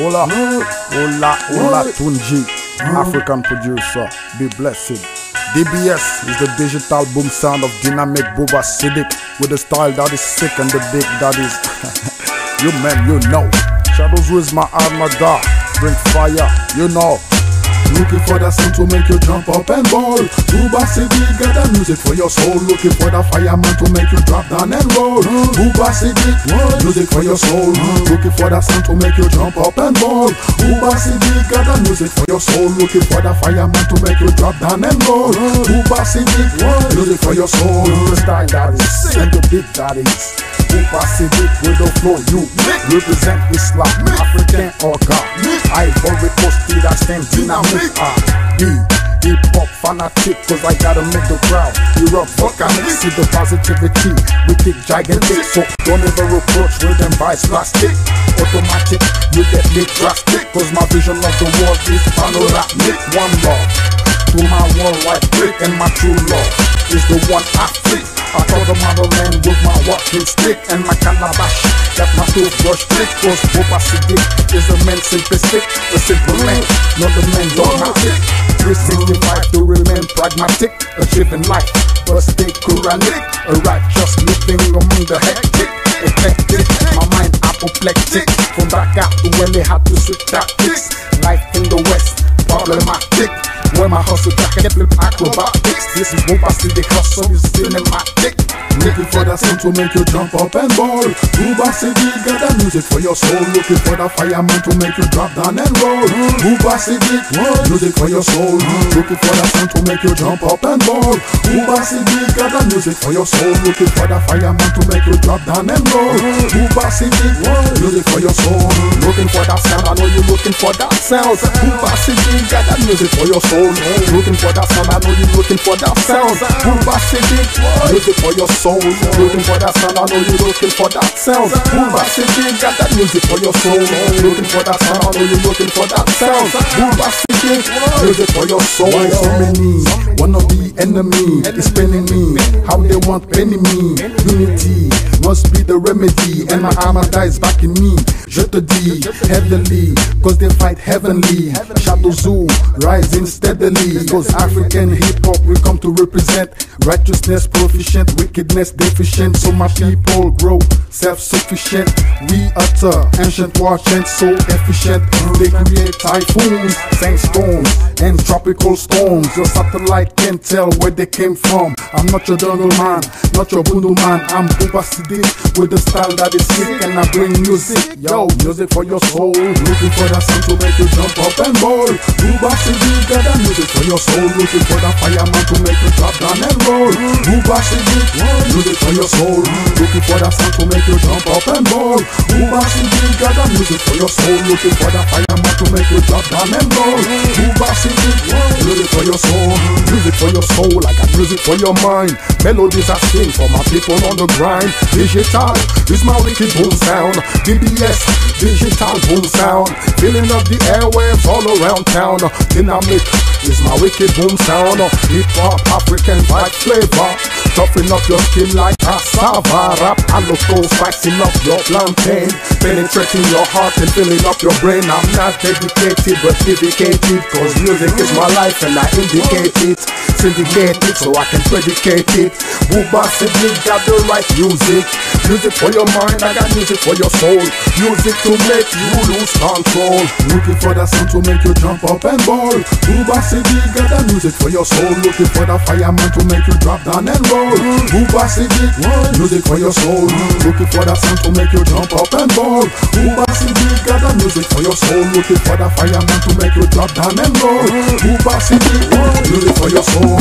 Hola, hola, hola, Tunji, African producer, be blessed. DBS is the digital boom sound of dynamic Boobah Siddiq with a style that is sick and the big that is. you man, you know. Shadows with my armada, bring fire, you know. Looking for that sound to make you jump up and ball. Boobah City got that music for your soul. Looking for that fireman to make you drop down and roll. Boobah City, music for your soul. Looking for that sound to make you jump up and ball. Boobah City got that music for your soul. Looking for that fireman to make you drop down and roll. Boobah City, music for your soul. The style sick and the big is. Boobah City with the flow you represent Islam, African or God. Ivory Coast, that stand dynamic. Ah, B. Hip hop fanatic, cause I gotta make the crowd erupt volcanic. See the positivity, we kick gigantic. So don't ever approach with them vice plastic. Automatic, you get lit drastic. Cause my vision of the world is panoramic. One love to my worldwide brick, and my true love is the one I flick. I stick and my calabash. Got my toothbrush thick, cause Boobah Siddiq is a man simplistic, the simple man, not the man dogmatic. 365 to remain pragmatic, A achieving life, but stay Quranic, a righteous living among the hectic, eclectic, my mind apoplectic. From Dhaka to when they had to switch tactics, life in the West, problematic. Where my hustle jacket acrobatics, this is Boobah Siddiq hustle is cinematic. Looking for that sound to make you jump up and ball. Boobah City got that music for your soul. Looking for that fireman to make you drop down and roll. Boobah City, music for your soul. Looking for that sound to make you jump up and ball. Boobah City got that music for your soul. Looking for that fireman to make you drop down and roll. Boobah City, music for your soul. Looking for that sound, I know you're looking for that sound. Boobah City got that music for your soul. Looking for that sound, I know you're looking for that sound. Boobah City, music for your soul. Looking for that sound, I know you're looking for that sound. Boobah City got that music for your soul. Looking for that sound, I know you're looking for that sound. Boobah City, music for your soul. Why so many wanna be enemy? It's paining me. How they want penny me? Unity must be the remedy, and my armor dies back in me. Je te dis heavily, cause they fight heavenly. Shadow Zu rising steadily, cause African hip hop we come to represent. Righteousness proficient, wickedness deficient, so my people grow self-sufficient. We utter ancient war chants so efficient. They create typhoons, sandstorms, and tropical storms. Your satellite can't tell where they came from. I'm not your jungle man, not your bundu man. I'm Boobah Siddiq with the style that is sick, and I bring music. Yo, music for your soul. Looking for that sound to make you jump up and ball. Buba Siddiq that music for your soul. Looking for that fireman to make you drop down and roll. Buba Siddiq, music for your soul. Looking for that sound to make you jump up and ball. Buba Siddiq that music for your soul. Looking for that fireman to make you drop down and roll. Buba Siddiq, music for your soul. Music for your soul. I got music for your mind. Melodies I sing for my people on the grind. Digital is my wicked boom sound. DBS, digital boom sound. Filling up the airwaves all around town. Dynamic is my wicked boom sound. Hip hop, African vibe flavor. Toughen up your skin like cassava. Rap aloto, spicing up your plantain. Penetrating your heart and filling up your brain. I'm not dedicated but dedicated. Cause music is my life and I indicate it. Syndicate it so I can predicate it. Boobah Siddiq got the right music. Music for your mind, I got music for your soul. Music to make you lose control. Looking for that sound to make you jump up and ball. Boobah Siddiq got the music for your soul. Looking for that fireman to make you drop down and roll soul. Who pass the big one? Music for your soul. Looking for that sound to make you jump up and ball. Who pass the big got music for your soul. Looking for that fireman to make you drop down and roll. Who pass the big one? Music for your soul.